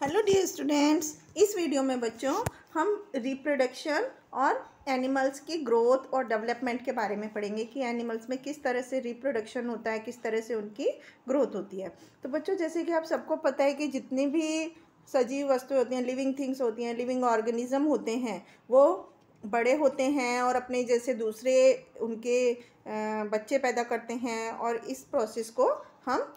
Hello dear students इस video में बच्चों, हम रिप्रोडक्शन और एनिमल्स की ग्रोथ और डेवलपमेंट के बारे में पढ़ेंगे कि एनिमल्स में किस तरह से रिप्रोडक्शन होता है, किस तरह से उनकी ग्रोथ होती है। तो बच्चों, जैसे कि आप सबको पता है कि जितनी भी सजीव वस्तु होती हैं लिविंग थिंग्स होती हैं लिविंग ऑर्गेनिज्म होते हैं, वो बड़े होते हैं और अपने जैसे दूसरे उनके बच्चे पैदा करते हैं और इस प्रोसेस को हम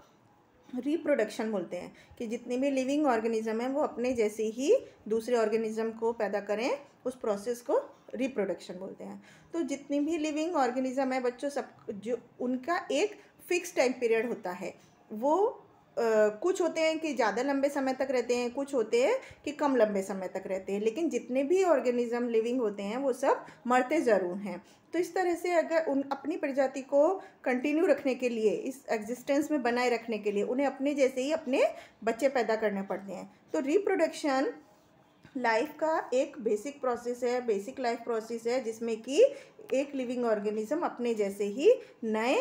रिप्रोडक्शन बोलते हैं कि जितने भी लिविंग ऑर्गेनिज्म हैं, वो अपने जैसे ही दूसरे ऑर्गेनिज्म को पैदा करें, उस प्रोसेस को रिप्रोडक्शन बोलते हैं। तो जितनी भी लिविंग ऑर्गेनिज्म है बच्चों सब, जो उनका एक फिक्स टाइम पीरियड होता है, वो कुछ होते हैं कि ज़्यादा लंबे समय तक रहते हैं, कुछ होते हैं कि कम लंबे समय तक रहते हैं, लेकिन जितने भी ऑर्गेनिज्म लिविंग होते हैं वो सब मरते ज़रूर हैं। तो इस तरह से अगर उन, अपनी प्रजाति को कंटिन्यू रखने के लिए, इस एग्जिस्टेंस में बनाए रखने के लिए उन्हें अपने जैसे ही अपने बच्चे पैदा करने पड़ते हैं। तो रिप्रोडक्शन लाइफ का एक बेसिक प्रोसेस है, बेसिक लाइफ प्रोसेस है जिसमें कि एक लिविंग ऑर्गेनिज्म अपने जैसे ही नए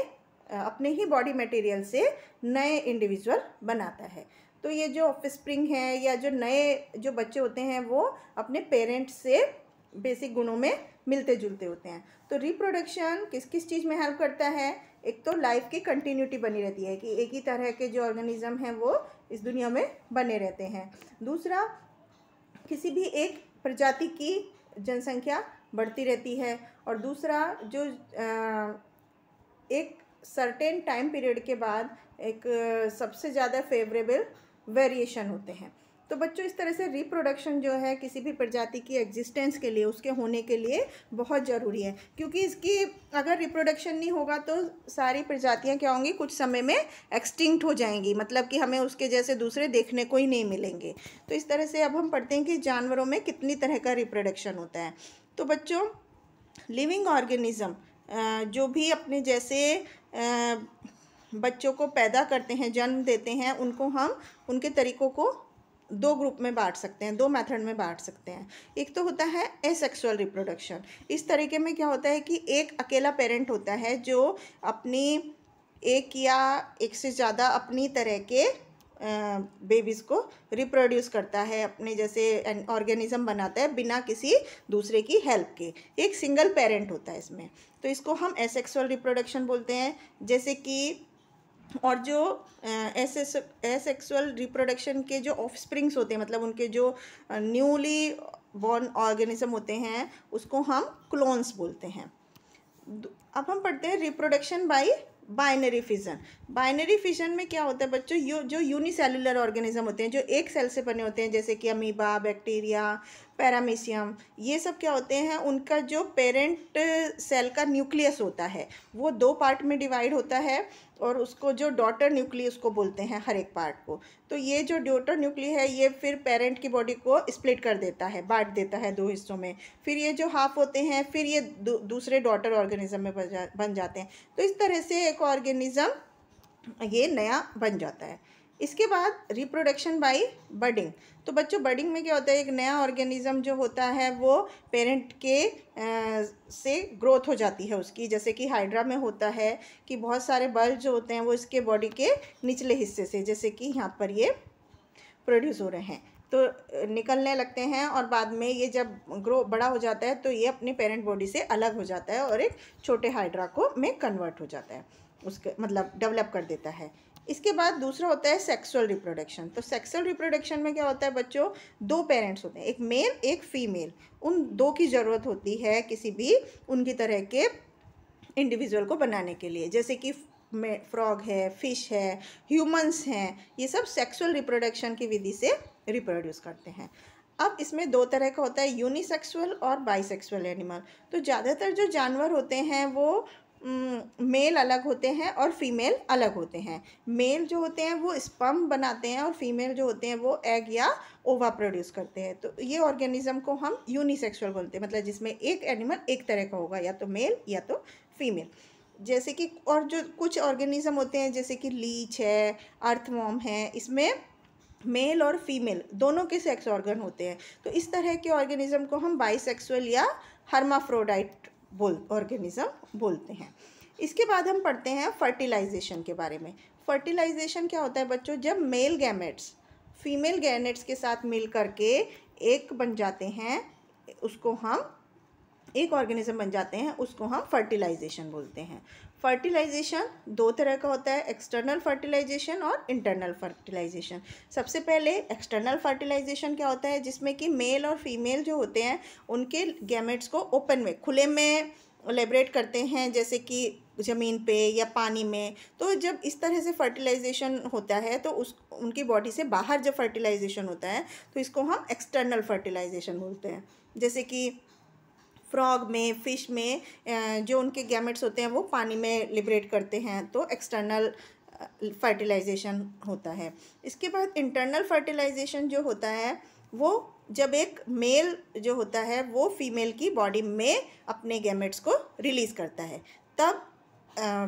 अपने ही बॉडी मटेरियल से नए इंडिविजुअल बनाता है। तो ये जो स्प्रिंग है या जो नए जो बच्चे होते हैं, वो अपने पेरेंट्स से बेसिक गुणों में मिलते जुलते होते हैं। तो रिप्रोडक्शन किस किस चीज़ में हेल्प करता है? एक तो लाइफ की कंटिन्यूटी बनी रहती है कि एक ही तरह के जो ऑर्गेनिज्म हैं, वो इस दुनिया में बने रहते हैं। दूसरा, किसी भी एक प्रजाति की जनसंख्या बढ़ती रहती है और दूसरा, जो एक सर्टेन टाइम पीरियड के बाद एक सबसे ज़्यादा फेवरेबल वेरिएशन होते हैं। तो बच्चों, इस तरह से रिप्रोडक्शन जो है किसी भी प्रजाति की एग्जिस्टेंस के लिए, उसके होने के लिए बहुत ज़रूरी है। क्योंकि इसकी अगर रिप्रोडक्शन नहीं होगा तो सारी प्रजातियाँ क्या होंगी, कुछ समय में एक्सटिंक्ट हो जाएँगी। मतलब कि हमें उसके जैसे दूसरे देखने को ही नहीं मिलेंगे। तो इस तरह से अब हम पढ़ते हैं कि जानवरों में कितनी तरह का रिप्रोडक्शन होता है। तो बच्चों लिविंग ऑर्गेनिज़म जो भी अपने जैसे बच्चों को पैदा करते हैं, जन्म देते हैं, उनको हम, उनके तरीक़ों को दो ग्रुप में बांट सकते हैं, दो मेथड में बांट सकते हैं। एक तो होता है एसेक्सुअल रिप्रोडक्शन इस तरीके में क्या होता है कि एक अकेला पेरेंट होता है जो अपनी एक या एक से ज़्यादा अपनी तरह के बेबीज़ को रिप्रोड्यूस करता है, अपने जैसे ऑर्गेनिज्म बनाता है बिना किसी दूसरे की हेल्प के। एक सिंगल पेरेंट होता है इसमें। तो इसको हम एसेक्सुअल रिप्रोडक्शन बोलते हैं। जैसे कि, और जो एसेक्सुअल रिप्रोडक्शन के जो ऑफ़ स्प्रिंग्स होते हैं मतलब उनके जो न्यूली बॉर्न ऑर्गेनिज्म होते हैं, उसको हम क्लोन्स बोलते हैं। अब हम पढ़ते हैं reproduction by binary fission binary fission में क्या होता है बच्चों? यो, जो यूनिसेलुलर ऑर्गेनिज्म होते हैं, जो एक सेल से बने होते हैं, जैसे कि अमीबा बैक्टीरिया पैरामीशियम ये सब क्या होते हैं? उनका जो पेरेंट सेल का न्यूक्लियस होता है, वो दो पार्ट में डिवाइड होता है। और उसको जो डॉटर न्यूक्ली उसको बोलते हैं हर एक पार्ट को। तो ये जो डॉटर न्यूक्ली है ये फिर पेरेंट की बॉडी को स्प्लिट कर देता है बांट देता है दो हिस्सों में। फिर ये जो हाफ़ होते हैं फिर ये दू, दूसरे डॉटर ऑर्गेनिज्म में बन जाते हैं। तो इस तरह से एक ऑर्गेनिज़म ये नया बन जाता है। इसके बाद रिप्रोडक्शन बाई बडिंग तो बच्चों बडिंग में क्या होता है? एक नया ऑर्गेनिज्म जो होता है वो पेरेंट के आ, से ग्रोथ हो जाती है उसकी। जैसे कि हाइड्रा में होता है कि बहुत सारे बल्ब जो होते हैं वो इसके बॉडी के निचले हिस्से से जैसे कि यहाँ पर ये प्रोड्यूस हो रहे हैं। तो निकलने लगते हैं और बाद में ये जब ग्रो बड़ा हो जाता है तो ये अपनी पेरेंट बॉडी से अलग हो जाता है और एक छोटे हाइड्रा को में कन्वर्ट हो जाता है। उसके मतलब डेवलप कर देता है। इसके बाद दूसरा होता है सेक्सुअल रिप्रोडक्शन तो सेक्सुअल रिप्रोडक्शन में क्या होता है बच्चों? दो पेरेंट्स होते हैं। एक मेल एक फीमेल उन दो की ज़रूरत होती है किसी भी उनकी तरह के इंडिविजुअल को बनाने के लिए। जैसे कि फ्रॉग है फ़िश है ह्यूमंस हैं, ये सब सेक्सुअल रिप्रोडक्शन की विधि से रिप्रोड्यूस करते हैं। अब इसमें दो तरह का होता है यूनिसेक्सुअल और बाईसेक्सुअल एनिमल तो ज़्यादातर जो जानवर होते हैं वो मेल अलग होते हैं और फीमेल अलग होते हैं। मेल जो होते हैं वो स्पम बनाते हैं और फीमेल जो होते हैं वो एग या ओवा प्रोड्यूस करते हैं। तो ये ऑर्गेनिज्म को हम यूनिसेक्सुअल बोलते हैं मतलब जिसमें एक एनिमल एक तरह का होगा, या तो मेल या तो फीमेल जैसे कि और जो कुछ ऑर्गेनिज्म होते हैं, जैसे कि लीच है अर्थवॉर्म है, इसमें मेल और फीमेल दोनों के सेक्स ऑर्गन होते हैं। तो इस तरह के ऑर्गेनिज्म को हम बाईसेक्सुअल या हर्माफ्रोडाइट बोल ऑर्गेनिज़म बोलते हैं। इसके बाद हम पढ़ते हैं फर्टिलाइजेशन के बारे में। फर्टिलाइजेशन क्या होता है बच्चों? जब मेल गैमेट्स फीमेल गैनेट्स के साथ मिल करके एक बन जाते हैं, उसको हम एक ऑर्गेनिज्म बन जाते हैं, उसको हम फर्टिलाइजेशन बोलते हैं। फर्टिलाइजेशन दो तरह का होता है एक्सटर्नल फर्टिलाइजेशन और इंटरनल फर्टिलाइजेशन सबसे पहले एक्सटर्नल फर्टिलाइजेशन क्या होता है, जिसमें कि मेल और फीमेल जो होते हैं, उनके गैमेट्स को ओपन में, खुले में लेबरेट करते हैं, जैसे कि ज़मीन पे या पानी में। तो जब इस तरह से फर्टिलाइजेशन होता है तो उस, उनकी बॉडी से बाहर जब फर्टिलाइजेशन होता है तो इसको हम एक्सटर्नल फर्टिलाइजेशन बोलते हैं। जैसे कि फ्रॉग में, फ़िश में जो उनके गैमेट्स होते हैं, वो पानी में लिबरेट करते हैं तो एक्सटर्नल फर्टिलाइजेशन होता है। इसके बाद इंटरनल फर्टिलाइजेशन जो होता है, वो जब एक मेल जो होता है, वो फीमेल की बॉडी में अपने गैमेट्स को रिलीज़ करता है। तब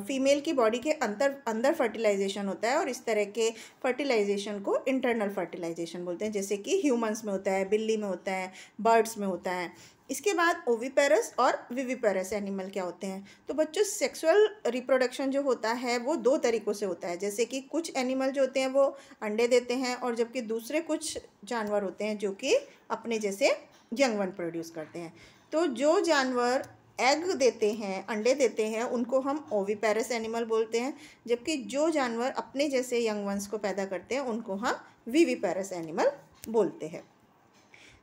फीमेल की बॉडी के अंदर अंदर फर्टिलाइजेशन होता है और इस तरह के फर्टिलाइजेशन को इंटरनल फर्टिलाइजेशन बोलते हैं, जैसे कि ह्यूमंस में होता है, बिल्ली में होता है, बर्ड्स में होता है। इसके बाद ओवीपेरस और विविपेरस एनिमल क्या होते हैं? तो बच्चों सेक्सुअल रिप्रोडक्शन जो होता है, वो दो तरीक़ों से होता है। जैसे कि कुछ एनिमल जो होते हैं, वो अंडे देते हैं और जबकि दूसरे कुछ जानवर होते हैं, जो कि अपने जैसे यंग वन प्रोड्यूस करते हैं। तो जो जानवर एग देते हैं, अंडे देते हैं, उनको हम ओवीपेरस एनिमल बोलते हैं। जबकि जो जानवर अपने जैसे यंग वंस को पैदा करते हैं, उनको हम विविपेरस एनिमल बोलते हैं।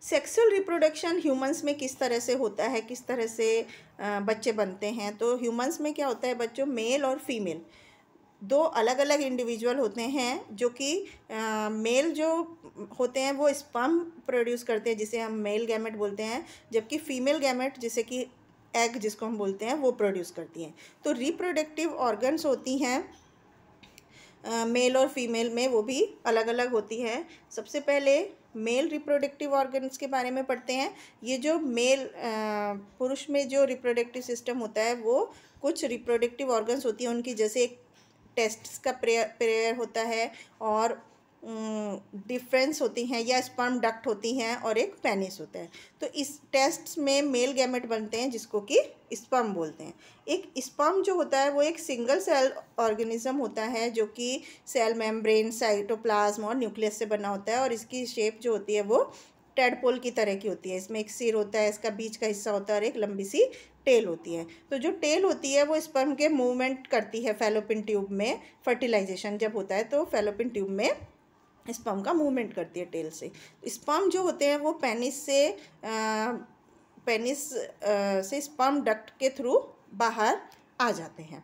सेक्सुअल रिप्रोडक्शन ह्यूमंस में किस तरह से होता है, किस तरह से बच्चे बनते हैं? तो ह्यूमंस में क्या होता है बच्चों, मेल और फीमेल। दो अलग अलग इंडिविजुअल होते हैं जो कि मेल जो होते हैं वो स्पम प्रोड्यूस करते हैं, जिसे हम मेल गैमेट बोलते हैं, जबकि फीमेल गैमेट, जिसे कि एग जिसको हम बोलते हैं, वो प्रोड्यूस करती हैं। तो रिप्रोडक्टिव ऑर्गन्स होती हैं मेल और फीमेल में वो भी अलग अलग होती है। सबसे पहले मेल रिप्रोडक्टिव ऑर्गन्स के बारे में पढ़ते हैं। ये जो मेल पुरुष में जो रिप्रोडक्टिव सिस्टम होता है, वो कुछ रिप्रोडक्टिव ऑर्गन्स होती हैं। उनकी जैसे एक टेस्ट्स का प्रेयर प्रेयर होता है और डिफरेंस होती हैं या स्पर्म डक्ट होती हैं और एक पेनिस होता है। तो इस टेस्ट में मेल गैमेट बनते हैं, जिसको कि स्पर्म बोलते हैं। एक स्पर्म जो होता है, वो एक सिंगल सेल ऑर्गेनिज्म होता है, जो कि सेल मेम्ब्रेन साइटोप्लाज्म और न्यूक्लियस से बना होता है और इसकी शेप जो होती है, वो टेडपोल की तरह की होती है। इसमें एक सिर होता है, इसका बीच का हिस्सा होता है और एक लंबी सी टेल होती है। तो जो टेल होती है, वो स्पर्म के मूवमेंट करती है फेलोपिन ट्यूब में फर्टिलाइजेशन जब होता है तो फेलोपिन ट्यूब में स्पम का मूवमेंट करती है टेल से। स्पम जो होते हैं वो पेनिस से पेनिस से स्पम डक्ट के थ्रू बाहर आ जाते हैं।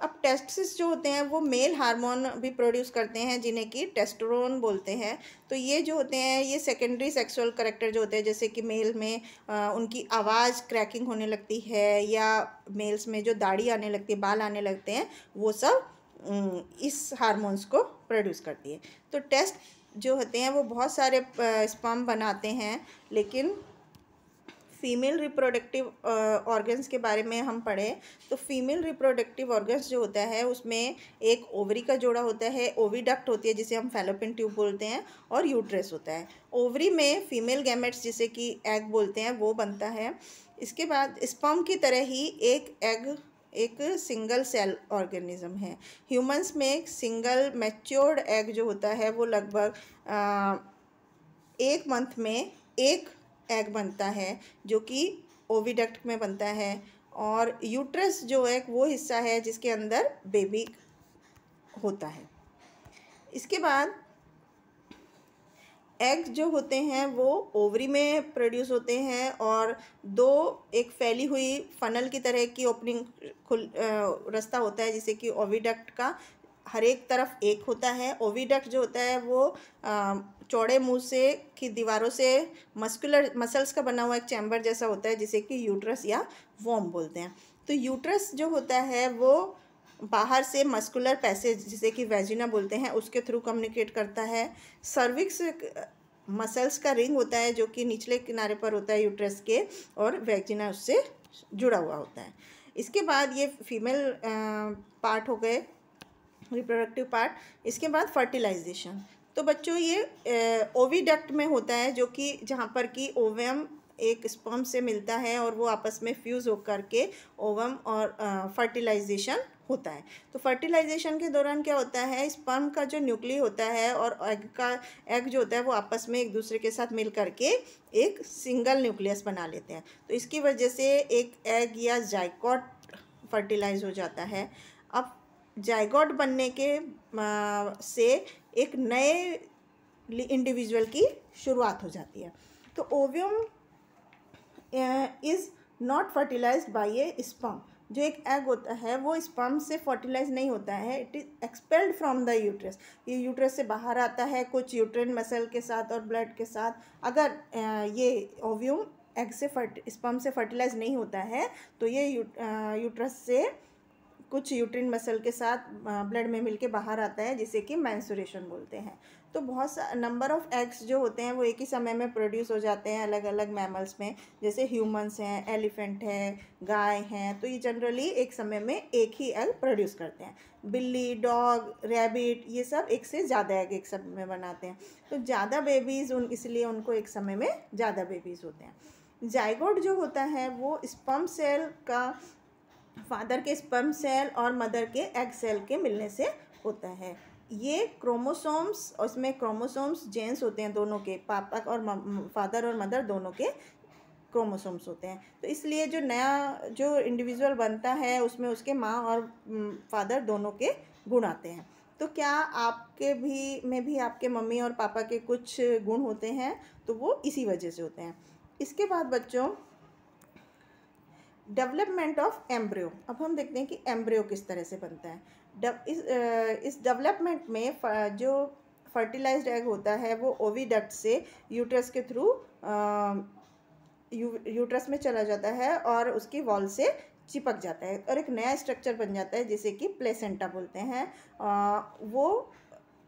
अब टेस्टिस जो होते हैं वो मेल हार्मोन भी प्रोड्यूस करते हैं जिन्हें कि टेस्टोरोन बोलते हैं। तो ये जो होते हैं ये सेकेंडरी सेक्सुअल करेक्टर जो होते हैं जैसे कि मेल में आ, उनकी आवाज़ क्रैकिंग होने लगती है या मेल्स में जो दाढ़ी आने लगती है बाल आने लगते हैं वो सब इस हार्मोन्स को प्रोड्यूस करती है। तो टेस्ट जो होते हैं, वो बहुत सारे स्पम बनाते हैं, लेकिन फीमेल रिप्रोडक्टिव ऑर्गन्स के बारे में हम पढ़ें तो फीमेल रिप्रोडक्टिव ऑर्गन्स जो होता है, उसमें एक ओवरी का जोड़ा होता है ओवीडक्ट होती है, जिसे हम फेलोपिन ट्यूब बोलते हैं, और यूट्रेस होता है। ओवरी में फीमेल गैमेट्स, जिसे कि एग बोलते हैं, वो बनता है। इसके बाद स्पम की तरह ही एक एग एक सिंगल सेल ऑर्गेनिज्म है। ह्यूमंस में एक सिंगल मैच्योर्ड एग जो होता है, वो लगभग एक मंथ में एक एग बनता है, जो कि ओविडक्ट में बनता है। और यूट्रस जो है वो हिस्सा है जिसके अंदर बेबी होता है। इसके बाद एग जो होते हैं वो ओवरी में प्रोड्यूस होते हैं और दो एक फैली हुई फनल की तरह की ओपनिंग खुल रास्ता होता है जिसे कि ओविडक्ट का हर एक तरफ़ एक होता है। ओविडक्ट जो होता है वो चौड़े मुँह से की दीवारों से मस्कुलर, मसल्स का बना हुआ एक चैम्बर जैसा होता है जिसे कि यूट्रस या वॉम बोलते हैं। तो यूट्रस जो होता है वो बाहर से मस्कुलर पैसेज, जिसे कि वेजिना बोलते हैं, उसके थ्रू कम्युनिकेट करता है। सर्विक्स मसल्स का रिंग होता है, जो कि निचले किनारे पर होता है यूट्रस के, और वेजिना उससे जुड़ा हुआ होता है। इसके बाद ये फीमेल पार्ट हो गए रिप्रोडक्टिव पार्ट इसके बाद फर्टिलाइजेशन तो बच्चों, ये ओवीडक्ट में होता है, जो कि जहाँ पर कि ओवम एक स्पर्म से मिलता है, और वो आपस में फ्यूज़ होकर के ओवम और फर्टिलाइजेशन होता है। तो फर्टिलाइजेशन के दौरान क्या होता है स्पर्म का जो न्यूक्ली होता है और एग का एग जो होता है वो आपस में एक दूसरे के साथ मिल करके एक सिंगल न्यूक्लियस बना लेते हैं। तो इसकी वजह से एक एग या जाइकॉट फर्टिलाइज हो जाता है। अब जाइगॉट बनने के आ, से एक नए इंडिविजुअल की शुरुआत हो जाती है। तो ovum is not fertilise by a sperm जो एक एग होता है, वो स्पर्म से फर्टिलाइज नहीं होता है। It is expelled from the uterus ये यूट्रस से बाहर आता है कुछ यूट्रेन मसल के साथ और ब्लड के साथ। अगर ये ओव्यूम एग से फर्ट स्पम से फर्टिलाइज नहीं होता है तो ये यूट्रस से कुछ यूट्रिन मसल के साथ ब्लड में मिलके बाहर आता है, जिसे कि मैंसुरेशन बोलते हैं। तो बहुत सा नंबर ऑफ़ एग्स जो होते हैं, वो एक ही समय में प्रोड्यूस हो जाते हैं अलग अलग मैमल्स में। जैसे ह्यूमंस हैं एलिफेंट है, गाय हैं तो ये जनरली एक समय में एक ही एग प्रोड्यूस करते हैं। बिल्ली डॉग रैबिट ये सब एक से ज़्यादा एग एक समय में बनाते हैं। तो ज़्यादा बेबीज़ उन, इसलिए उनको एक समय में ज़्यादा बेबीज़ होते हैं। जाइगोड जो होता है, वो स्पम सेल का फादर के स्पर्म सेल और मदर के एग सेल के मिलने से होता है। ये क्रोमोसोम्स उसमें क्रोमोसोम्स जेंस होते हैं दोनों के, पापा और फादर और मदर दोनों के क्रोमोसोम्स होते हैं। तो इसलिए जो नया, जो इंडिविजुअल बनता है, उसमें उसके माँ और फादर दोनों के गुण आते हैं। तो क्या आपके भी, में भी आपके मम्मी और पापा के कुछ गुण होते हैं? तो वो इसी वजह से होते हैं। इसके बाद बच्चों डेवलपमेंट ऑफ़ एम्ब्रियो। अब हम देखते हैं कि एम्ब्रियो किस तरह से बनता है। इस डेवलपमेंट में जो फर्टिलाइज्ड एग होता है, वो ओविडक्ट से यूट्रस के थ्रू यूट्रस में चला जाता है और उसकी वॉल से चिपक जाता है और एक नया स्ट्रक्चर बन जाता है, जिसे कि प्लेसेंटा बोलते हैं। वो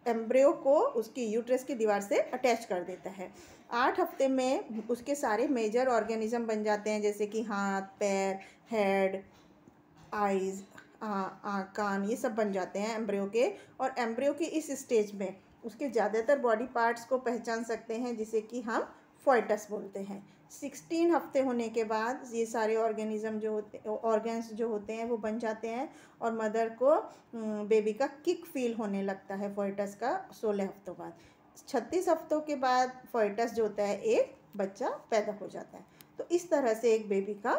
एम्ब्रियो को उसकी यूट्रस की दीवार से अटैच कर देता है। आठ हफ़्ते में उसके सारे मेजर ऑर्गेनिज्म बन जाते हैं, जैसे कि हाथ, पैर, हेड आइज़ कान, ये सब बन जाते हैं एम्ब्रियो के। और एम्ब्रियो के इस स्टेज में उसके ज़्यादातर बॉडी पार्ट्स को पहचान सकते हैं, जिसे कि हम फोइटस बोलते हैं। सिक्सटीन हफ़्ते होने के बाद ये सारे ऑर्गेनिज्म जो होते, ऑर्गन्स जो होते हैं, वो बन जाते हैं और मदर को बेबी का किक फील होने लगता है फोइटस का सोलह हफ्तों बाद। छत्तीस हफ्तों के बाद फोइटस जो होता है, एक बच्चा पैदा हो जाता है। तो इस तरह से एक बेबी का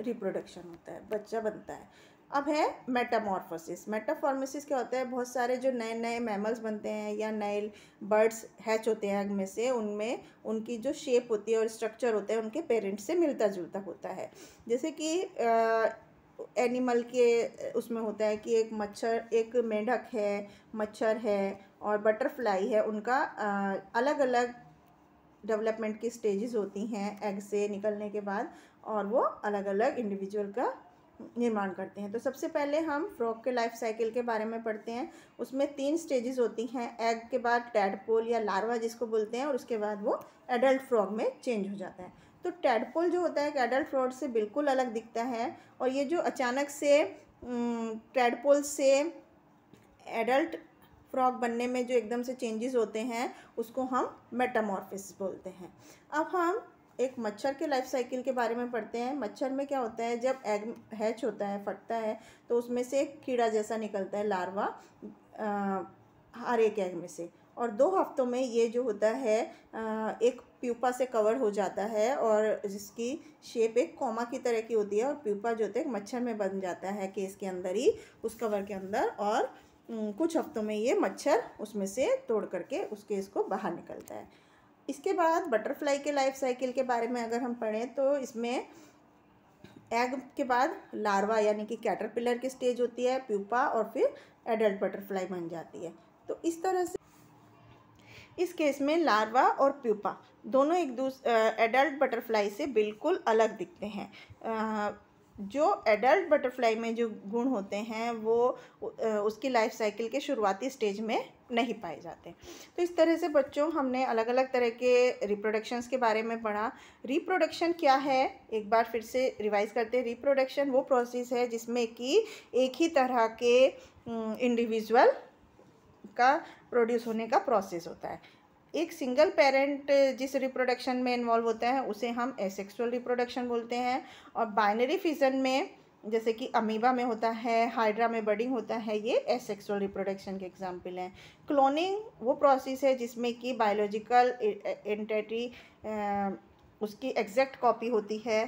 रिप्रोडक्शन होता है, बच्चा बनता है। अब है मेटामॉर्फोसिस मेटाफॉर्मोसिस क्या होता है? बहुत सारे जो नए नए मैमल्स बनते हैं या नए बर्ड्स हैच होते हैं में से, उनमें उनकी जो शेप होती है और स्ट्रक्चर होता है, उनके पेरेंट्स से मिलता जुलता होता है। जैसे कि एनिमल के, उसमें होता है कि एक मच्छर, एक मेंढक है, मच्छर है और बटरफ्लाई है, उनका अलग अलग डेवलपमेंट की स्टेजेस होती हैं, एग से निकलने के बाद और वो अलग अलग इंडिविजुअल का निर्माण करते हैं। तो सबसे पहले हम फ्रॉक के लाइफ साइकिल के बारे में पढ़ते हैं। उसमें तीन स्टेजेस होती हैं, एग के बाद टैडपोल या लार्वा जिसको बोलते हैं और उसके बाद वो एडल्ट फ्रॉग में चेंज हो जाता है। तो टैडपोल जो होता है एक एडल्ट फ्रॉक से बिल्कुल अलग दिखता है और ये जो अचानक से टैडपोल से एडल्ट फ्रॉग बनने में जो एकदम से चेंजेस होते हैं, उसको हम मेटामॉर्फिस बोलते हैं। अब हम एक मच्छर के लाइफ साइकिल के बारे में पढ़ते हैं। मच्छर में क्या होता है, जब एग हैच होता है, फटता है तो उसमें से एक कीड़ा जैसा निकलता है लार्वा हर एक एग में से। और दो हफ्तों में ये जो होता है एक प्यूपा से कवर हो जाता है और जिसकी शेप एक कोमा की तरह की होती है और प्यूपा जो होता है मच्छर में बन जाता है केस के अंदर ही, उस कवर के अंदर और कुछ हफ्तों में ये मच्छर उसमें से तोड़ करके उस केस को बाहर निकलता है। इसके बाद बटरफ्लाई के लाइफ साइकिल के बारे में अगर हम पढ़ें तो इसमें एग के बाद लार्वा यानी कि कैटरपिलर की स्टेज होती है, प्यूपा और फिर एडल्ट बटरफ्लाई बन जाती है। तो इस तरह से इस केस में लार्वा और प्यूपा दोनों एक दूस एडल्ट बटरफ्लाई से बिल्कुल अलग दिखते हैं। जो एडल्ट बटरफ्लाई में जो गुण होते हैं, वो उसकी लाइफ साइकिल के शुरुआती स्टेज में नहीं पाए जाते। तो इस तरह से बच्चों, हमने अलग अलग तरह के रिप्रोडक्शंस के बारे में पढ़ा। रिप्रोडक्शन क्या है? एक बार फिर से रिवाइज करते हैं। रिप्रोडक्शन वो प्रोसेस है जिसमें कि एक ही तरह के इंडिविजुअल का प्रोड्यूस होने का प्रोसेस होता है। एक सिंगल पेरेंट जिस रिप्रोडक्शन में इन्वॉल्व होता है, उसे हम एसेक्सुअल रिप्रोडक्शन बोलते हैं। और बाइनरी फिजन में, जैसे कि अमीबा में होता है, हाइड्रा में बडिंग होता है, ये एसेक्सुअल रिप्रोडक्शन के एग्ज़ाम्पल हैं। क्लोनिंग वो प्रोसेस है जिसमें कि बायोलॉजिकल एंटिटी उसकी एग्जैक्ट कॉपी होती है।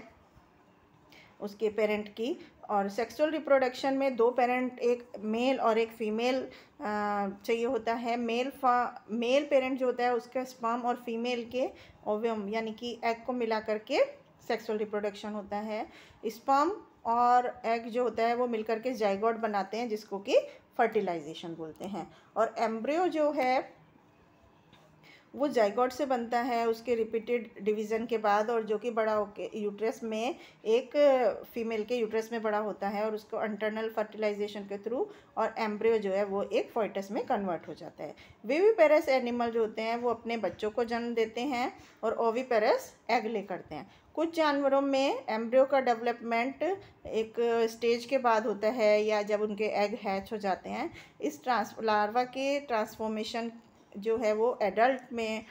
उसके पेरेंट की। और सेक्सुअल रिप्रोडक्शन में दो पेरेंट एक मेल और एक फीमेल चाहिए होता है। मेल फा मेल पेरेंट जो होता है, उसका स्पर्म और फीमेल के ओव्यम यानी कि एग को मिला करके सेक्सुअल रिप्रोडक्शन होता है। स्पर्म और एग जो होता है, वो मिलकर के जाइगोड बनाते हैं, जिसको कि फर्टिलाइजेशन बोलते हैं। और एम्ब्रियो जो है वो जाइगॉट से बनता है, उसके रिपीटेड डिवीज़न के बाद और जो कि बड़ा होके यूट्रस में एक फीमेल के यूट्रस में बड़ा होता है और उसको इंटरनल फर्टिलाइजेशन के थ्रू और एम्ब्रियो जो है वो एक फोइटस में कन्वर्ट हो जाता है। वेवी पेरस एनिमल जो होते हैं, वो अपने बच्चों को जन्म देते हैं और ओवी पेरस एग ले करते हैं। कुछ जानवरों में एम्ब्रियो का डेवलपमेंट एक स्टेज के बाद होता है या जब उनके एग हैच हो जाते हैं, इस ट्रांस लार्वा के ट्रांसफॉर्मेशन जो है वो एडल्ट में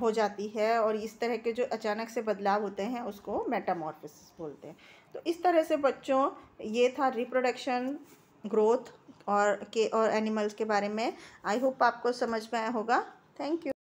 हो जाती है और इस तरह के जो अचानक से बदलाव होते हैं, उसको मेटामॉर्फिस बोलते हैं। तो इस तरह से बच्चों, ये था रिप्रोडक्शन ग्रोथ और के, और एनिमल्स के बारे में। आई होप आपको समझ में आया होगा। Thank you